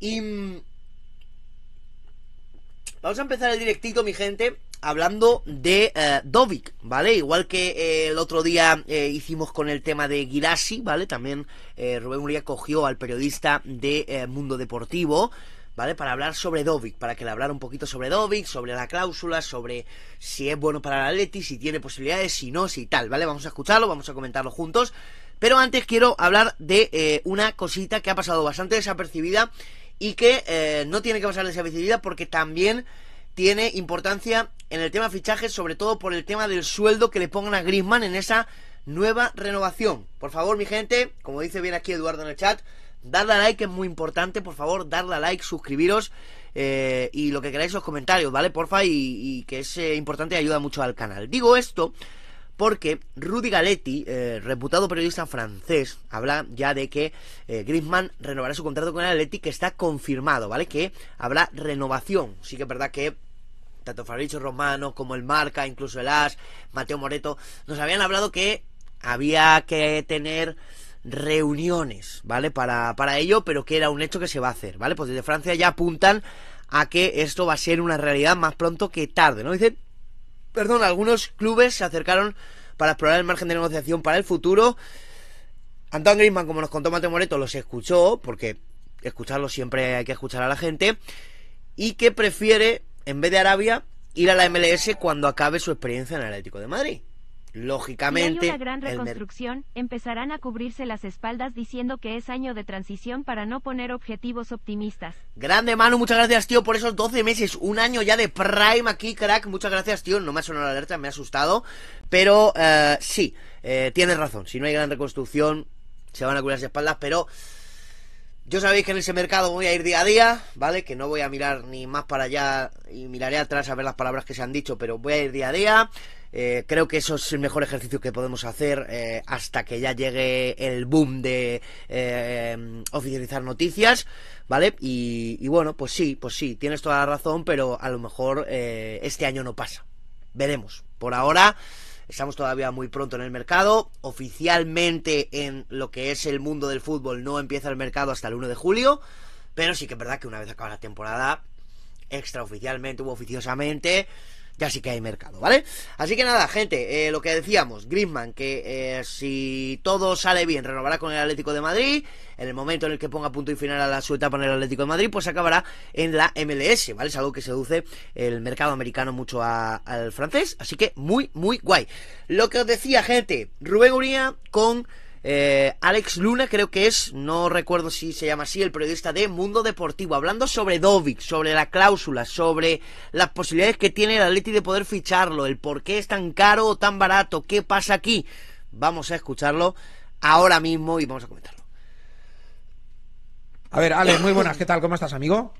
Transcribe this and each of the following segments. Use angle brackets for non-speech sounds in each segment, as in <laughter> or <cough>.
Y... mm, Vamos a empezar el directito, mi gente, hablando de eh, Dovic, ¿vale? Igual que eh, el otro día eh, hicimos con el tema de Girassi, ¿vale? También eh, Rubén Uría cogió al periodista de Mundo Deportivo, ¿vale? Para hablar sobre Dovic, para que le hablara un poquito sobre Dovic, sobre la cláusula, sobre si es bueno para el Atleti, si tiene posibilidades, si no, si tal, ¿vale? Vamos a escucharlo, vamos a comentarlo juntos. Pero antes quiero hablar de una cosita que ha pasado bastante desapercibida y que eh, no tiene que pasar desapercibida porque también tiene importancia en el tema fichajes, sobre todo por el tema del sueldo que le pongan a Griezmann en esa nueva renovación. Por favor, mi gente, como dice bien aquí Eduardo en el chat, darle a like, es muy importante, por favor, darle a like, suscribiros eh, y lo que queráis los comentarios, ¿vale? Porfa, y, que es importante y ayuda mucho al canal. Digo esto porque Rudy Galetti, eh, reputado periodista francés, habla ya de que eh, Griezmann renovará su contrato con el Atleti, que está confirmado, ¿vale? Que habrá renovación. Sí que es verdad que tanto Fabrizio Romano como el Marca, incluso el As, Mateo Moreto, nos habían hablado que había que tener reuniones, ¿vale? Para, para ello, pero que era un hecho que se va a hacer, ¿vale? Pues desde Francia ya apuntan a que esto va a ser una realidad más pronto que tarde, ¿no? Dicen, perdón, algunos clubes se acercaron para explorar el margen de negociación para el futuro. Antoine Griezmann, como nos contó Mateo Moreto, los escuchó, porque escucharlo siempre hay que escuchar a la gente, y que prefiere, en vez de Arabia, ir a la MLS cuando acabe su experiencia en el Atlético de Madrid. Lógicamente, Si hay una gran reconstrucción, empezarán a cubrirse las espaldas diciendo que es año de transición para no poner objetivos optimistas. Grande Manu, muchas gracias, tío, por esos 12 meses. Un año ya de Prime aquí, crack. Muchas gracias, tío. No me ha sonado la alerta, me ha asustado. Pero eh, sí, eh, tienes razón. Si no hay gran reconstrucción, se van a cubrir las espaldas. Pero yo sabéis que en ese mercado voy a ir día a día, ¿vale? Que no voy a mirar ni más para allá y miraré atrás a ver las palabras que se han dicho, pero voy a ir día a día. Eh, creo que eso es el mejor ejercicio que podemos hacer eh, hasta que ya llegue el boom de eh, oficializar noticias, ¿vale? Y, bueno, pues sí, pues sí, tienes toda la razón, pero a lo mejor este año no pasa. Veremos. Por ahora estamos todavía muy pronto en el mercado. Oficialmente en lo que es el mundo del fútbol no empieza el mercado hasta el 1 de julio, pero sí que es verdad que una vez acaba la temporada, extraoficialmente u oficiosamente, ya sí que hay mercado, ¿vale? Así que nada, gente, eh, lo que decíamos, Griezmann, que eh, si todo sale bien, renovará con el Atlético de Madrid, en el momento en el que ponga punto y final a la, su etapa en el Atlético de Madrid, pues acabará en la MLS, ¿vale? Es algo que seduce el mercado americano mucho al francés, así que muy, muy guay. Lo que os decía, gente, Rubén Uría con... Eh, Alex Luna creo que es, no recuerdo si se llama así, el periodista de Mundo Deportivo, hablando sobre Dovic, sobre la cláusula, sobre las posibilidades que tiene el Atleti de poder ficharlo, el por qué es tan caro o tan barato, qué pasa aquí. Vamos a escucharlo ahora mismo y vamos a comentarlo. A ver, Ale, muy buenas, ¿qué tal? ¿Cómo estás, amigo?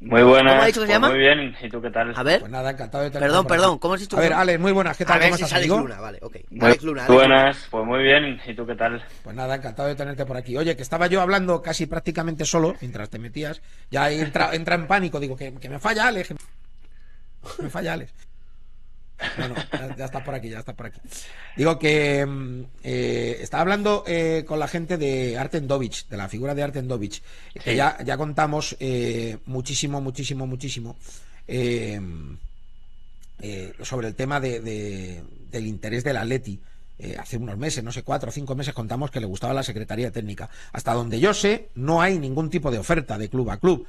Muy buenas. ¿Cómo ha dicho que se pues llama? Muy bien. ¿Y tú qué tal? A ver, Pues nada, encantado de tenerte perdón, por aquí. perdón, ¿cómo has dicho? A ver, que- Ale, muy buenas, ¿qué tal? a ver ¿Cómo si estás, es Alex amigo? Luna, vale, ok. Muy Alex Luna, Alex Luna. buenas. Pues muy bien. ¿Y tú qué tal? Pues nada, encantado de tenerte por aquí. Oye, que estaba yo hablando casi prácticamente solo mientras te metías. Ya entra, entra en pánico, digo, que, que me falla Alex. que Me falla Alex. Bueno, ya, ya está por aquí, ya está por aquí. Digo que mm, eh, estaba hablando eh, con la gente de Arten Dovic, de la figura de Arten Dovic, que Sí. ya, ya contamos eh, muchísimo, muchísimo, muchísimo eh, sobre el tema de, de- del interés del Atleti. Eh, hace unos meses, no sé, cuatro o cinco meses contamos que le gustaba la Secretaría Técnica. Hasta donde yo sé, no hay ningún tipo de oferta de club a club.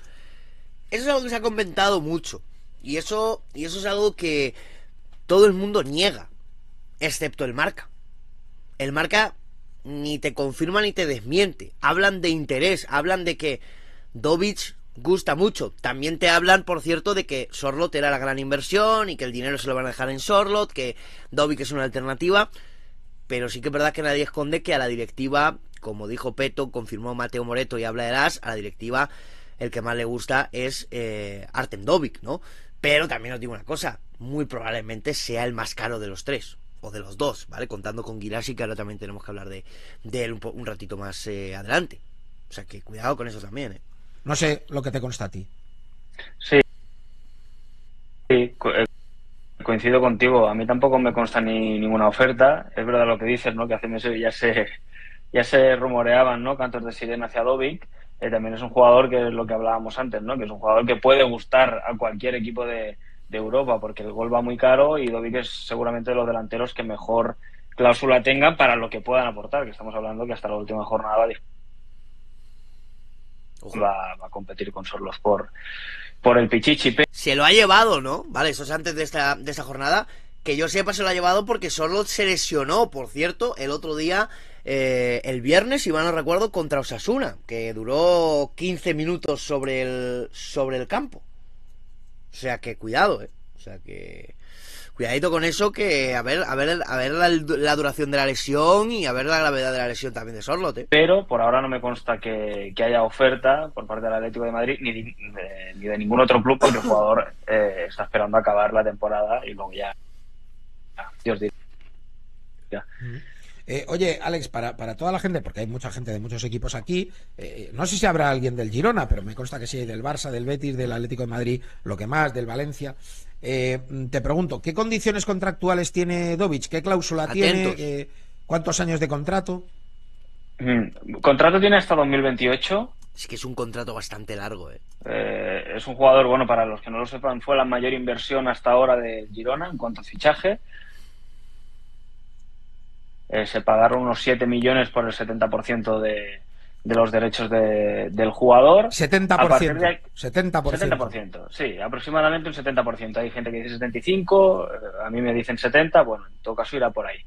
Eso es algo que se ha comentado mucho. Y eso, y eso es algo que todo el mundo niega. Excepto el marca. El marca ni te confirma ni te desmiente. Hablan de interés, hablan de que Dovic gusta mucho. También te hablan, por cierto, de que Sorlot era la gran inversión y que el dinero se lo van a dejar en Sorlot, que Dovic es una alternativa. Pero sí que es verdad que nadie esconde que a la directiva, como dijo Peto, confirmó Mateo Moreto y habla de las, a la directiva el que más le gusta es eh, Artem Dovic, ¿no? Pero también os digo una cosa, muy probablemente sea el más caro de los tres, o de los dos, ¿vale? Contando con Girassi, que ahora también tenemos que hablar de, de él un, po- un ratito más eh, adelante. O sea que cuidado con eso también, ¿eh? No sé lo que te consta a ti. Sí. Sí, co- eh, coincido contigo. A mí tampoco me consta ni ninguna oferta. Es verdad lo que dices, ¿no? Que hace meses ya se, ya se rumoreaban, ¿no? Cantos de sirena hacia Dovic. eh, también es un jugador que es lo que hablábamos antes, ¿no? Que es un jugador que puede gustar a cualquier equipo de, de Europa porque el gol va muy caro y Dovic es seguramente de los delanteros que mejor cláusula tengan para lo que puedan aportar, que estamos hablando que hasta la última jornada va, va, va a competir con Sorlos por, por el Pichichi. Se lo ha llevado, ¿no? Vale, eso es antes de esta, de esta jornada. Que yo sepa se lo ha llevado porque Sorlos se lesionó, por cierto, el otro día, eh, el viernes, si mal no recuerdo, contra Osasuna, que duró 15 minutos sobre el, sobre el campo. O sea que cuidado, ¿eh? O sea que cuidadito con eso que a ver a ver a ver la, duración de la lesión y a ver la gravedad de la lesión también de Sorlot ¿eh? pero por ahora no me consta que, haya oferta por parte del Atlético de Madrid ni de, ni de ningún otro club porque el jugador eh, está esperando acabar la temporada y luego ya, Dios dirá eh, oye, Alex, para, para, toda la gente, porque hay mucha gente de muchos equipos aquí, eh, no sé si habrá alguien del Girona, pero me consta que sí, del Barça, del Betis, del Atlético de Madrid, lo que más, del Valencia. Eh, te pregunto, ¿qué condiciones contractuales tiene Dovic? ¿Qué cláusula tiene? ¿Cuántos años de contrato? Mm, contrato tiene hasta 2028. Es que es un contrato bastante largo. ¿eh? es un jugador, bueno, para los que no lo sepan, fue la mayor inversión hasta ahora de Girona en cuanto a fichaje. Eh, se pagaron unos 7 millones por el 70% de, de los derechos de, del jugador. 70%. 70%. 70%, sí, aproximadamente un 70%. Hay gente que dice 75, eh, a mí me dicen 70, bueno, en todo caso irá por ahí.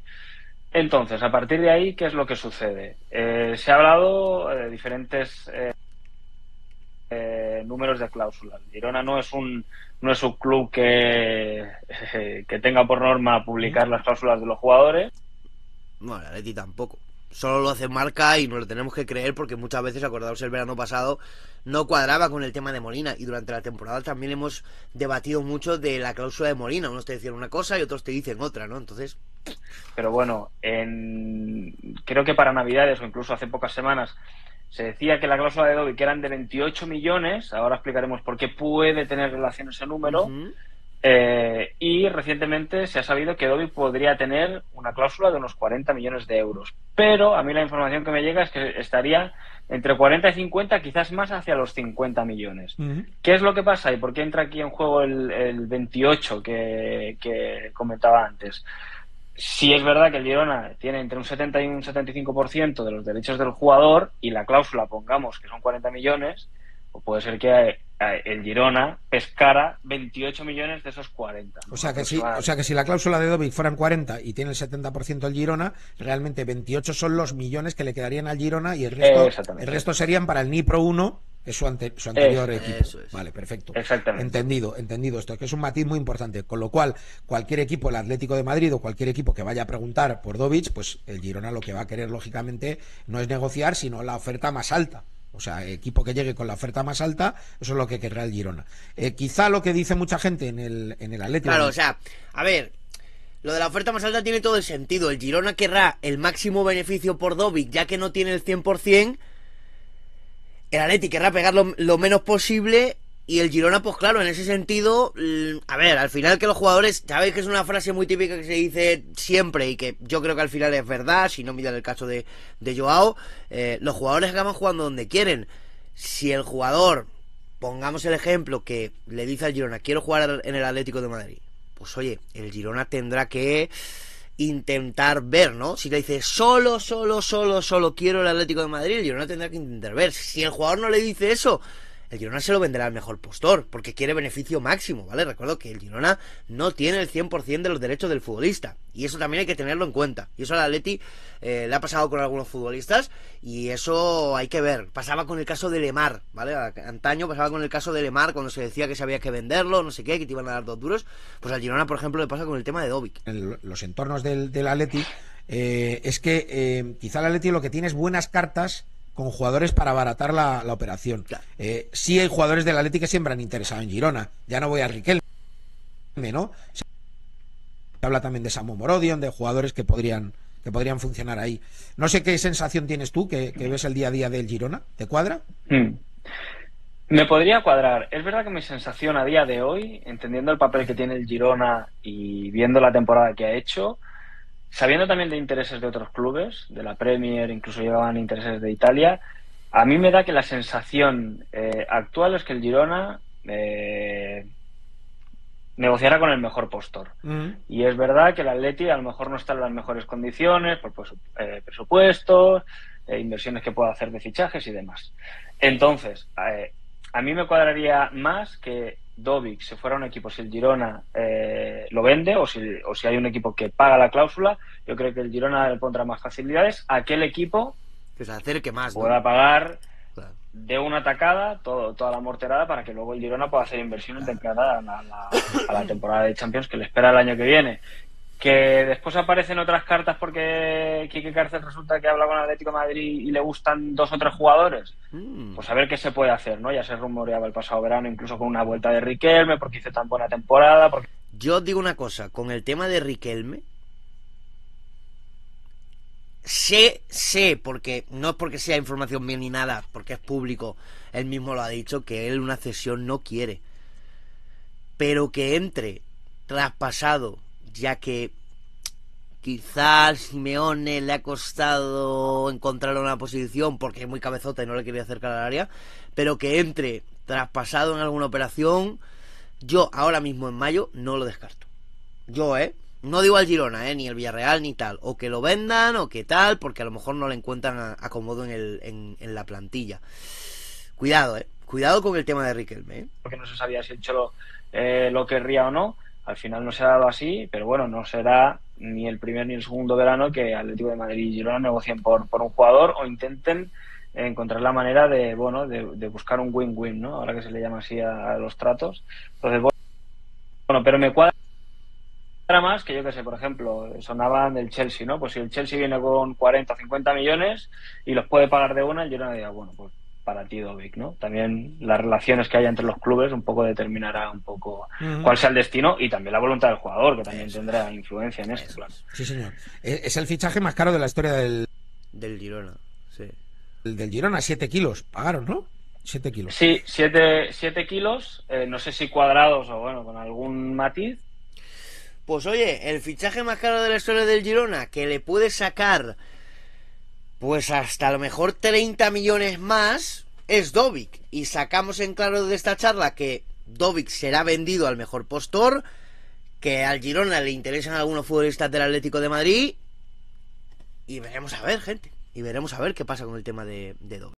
Entonces, a partir de ahí, ¿qué es lo que sucede? Eh, se ha hablado de diferentes números de cláusulas. Girona no es un no es un club que, <laughs> que tenga por norma publicar las cláusulas de los jugadores no, la Leti tampoco. Solo lo hace marca y nos lo tenemos que creer porque muchas veces, acordaos el verano pasado, no cuadraba con el tema de Molina. Y durante la temporada también hemos debatido mucho de la cláusula de Molina. Unos te decían una cosa y otros te dicen otra, ¿no? Entonces. Pero bueno, en... creo que para Navidades o incluso hace pocas semanas se decía que la cláusula de Dobby que eran de 28 millones. Ahora explicaremos por qué puede tener relación ese número. Eh, y recientemente se ha sabido que Dobby podría tener una cláusula de unos 40 millones de euros. Pero a mí la información que me llega es que estaría entre 40 y 50, quizás más hacia los 50 millones. ¿Qué es lo que pasa y por qué entra aquí en juego el, 28 que, que, comentaba antes? Si es verdad que el Girona tiene entre un 70 y un 75% de los derechos del jugador y la cláusula, pongamos que son 40 millones, puede ser que el Girona pescara 28 millones de esos 40. O sea que si, o sea que si la cláusula de Dovic fueran 40 y tiene el 70% el Girona, realmente 28 son los millones que le quedarían al Girona y el resto, el resto serían para el Nipro 1 que es su, anterior equipo. Vale, perfecto. Exactamente. Entendido, entendido esto, que es un matiz muy importante. Con lo cual, cualquier equipo, el Atlético de Madrid o cualquier equipo que vaya a preguntar por Dovic, pues el Girona lo que va a querer, lógicamente, no es negociar, sino la oferta más alta. O sea, equipo que llegue con la oferta más alta, eso es lo que querrá el Girona. Eh, quizá lo que dice mucha gente en el, en el Atlético. Claro, o sea, a ver, lo de la oferta más alta tiene todo el sentido. El Girona querrá el máximo beneficio por Dovic, ya que no tiene el 100%. El Atleti querrá pegar lo menos posible y el Girona, pues claro, en ese sentido, a ver, al final que los jugadores, sabéis que es una frase muy típica que se dice siempre y que yo creo que al final es verdad, si no miran el caso de, de Joao, eh, los jugadores acaban jugando donde quieren. Si el jugador, pongamos el ejemplo que le dice al Girona, quiero jugar en el Atlético de Madrid, pues oye, el Girona tendrá que intentar ver, ¿no? Si le dice solo, solo, solo, solo quiero el Atlético de Madrid, el Girona tendrá que intentar ver. Si el jugador no le dice eso, el Girona se lo venderá al mejor postor, porque quiere beneficio máximo, ¿vale? Recuerdo que el Girona no tiene el 100% de los derechos del futbolista, y eso también hay que tenerlo en cuenta. Y eso al Atleti eh, le ha pasado con algunos futbolistas, y eso hay que ver. Pasaba con el caso de Lemar, ¿vale? Antaño pasaba con el caso de Lemar, cuando se decía que se había que venderlo, no sé qué, que te iban a dar dos duros. Pues al Girona, por ejemplo, le pasa con el tema de Dovic. En los entornos del, del Atleti, eh, es que eh, quizá el Atleti lo que tiene es buenas cartas con jugadores para abaratar la, operación. Eh, sí hay jugadores del Atlético que siempre han interesado en Girona. Ya no voy a Riquelme, ¿no? Se habla también de Samu Morodion, de jugadores que podrían que podrían funcionar ahí. No sé qué sensación tienes tú que, ves el día a día del Girona. ¿Te cuadra? Hmm. Me podría cuadrar. Es verdad que mi sensación a día de hoy, entendiendo el papel que tiene el Girona y viendo la temporada que ha hecho, sabiendo también de intereses de otros clubes, de la Premier, incluso llegaban intereses de Italia, A mí me da que la sensación eh, actual es que el Girona eh, negociará con el mejor postor. Mm. Y es verdad que el Atleti a lo mejor no está en las mejores condiciones por pues, eh, presupuestos, eh, inversiones que pueda hacer de fichajes y demás. Entonces, a mí me cuadraría más que Dovic se fuera a un equipo si el Girona eh, lo vende o si, o si hay un equipo que paga la cláusula. Yo creo que el Girona le pondrá más facilidades a aquel equipo Que se acerque más, ¿no? pueda pagar Claro. de una atacada todo, toda la morterada para que luego el Girona pueda hacer inversiones de cara a la, la- a la temporada de Champions que le espera el año que viene. Que después aparecen otras cartas porque Quique Cárcel resulta que habla con Atlético de Madrid y le gustan dos o tres jugadores. Mm. Pues a ver qué se puede hacer, ¿no? Ya se rumoreaba el pasado verano, incluso con una vuelta de Riquelme, porque hizo tan buena temporada, porque Yo os digo una cosa, con el tema de Riquelme, sé, sé, porque no es porque sea información mía ni nada, porque es público, él mismo lo ha dicho, que él una cesión no quiere. Pero que entre traspasado, ya que quizás al Simeone le ha costado encontrar una posición porque es muy cabezota y no le quería acercar al área, pero que entre traspasado en alguna operación, yo ahora mismo en mayo no lo descarto. Yo, ¿eh? No digo al Girona, ¿eh? Ni el Villarreal ni tal. O que lo vendan o que tal, porque a lo mejor no le encuentran acomodo en, el, en, en la plantilla. Cuidado, ¿eh? Cuidado con el tema de Riquelme, ¿eh? porque no se sabía si el Cholo eh, lo querría o no. Al final no se ha dado así, pero bueno, no será ni el primer ni el segundo verano que Atlético de Madrid y Girona negocien por, por un jugador o intenten encontrar la manera de bueno de, buscar un win-win, ¿no? Ahora que se le llama así a, los tratos. Entonces, bueno, pero me cuadra más que yo que sé, por ejemplo, sonaban del Chelsea, ¿no? Pues si el Chelsea viene con 40 o 50 millones y los puede pagar de una, el Girona diga, bueno, pues para ti, Dovic, ¿no? También las relaciones que haya entre los clubes un poco determinará un poco cuál sea el destino y también la voluntad del jugador, que también Eso tendrá influencia en esto, Eso claro. es. Sí, señor. Es es el fichaje más caro de la historia del, Del Girona, sí. del Girona. 7 kilos. Pagaron, ¿no? 7 kilos. Sí, 7 siete kilos, eh, no sé si cuadrados o bueno, con algún matiz. Pues oye, el fichaje más caro de la historia del Girona, que le puede sacar pues hasta a lo mejor 30 millones más, es Dovic. Y sacamos en claro de esta charla que Dovic será vendido al mejor postor, que al Girona le interesan algunos futbolistas del Atlético de Madrid. Y veremos a ver, gente. Y veremos a ver qué pasa con el tema de, de Dovic.